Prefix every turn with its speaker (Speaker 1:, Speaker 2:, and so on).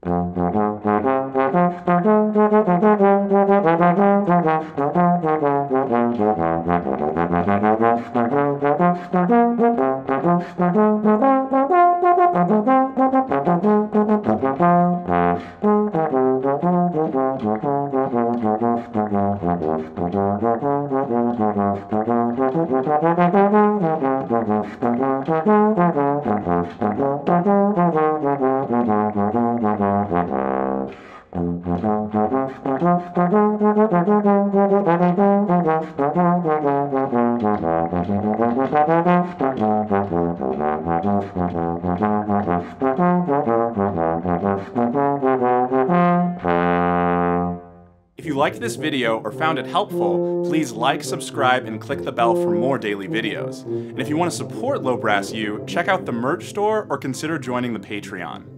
Speaker 1: The If you liked this video or found it helpful, please like, subscribe, and click the bell for more daily videos. And if you want to support Low Brass U, check out the merch store or consider joining the Patreon.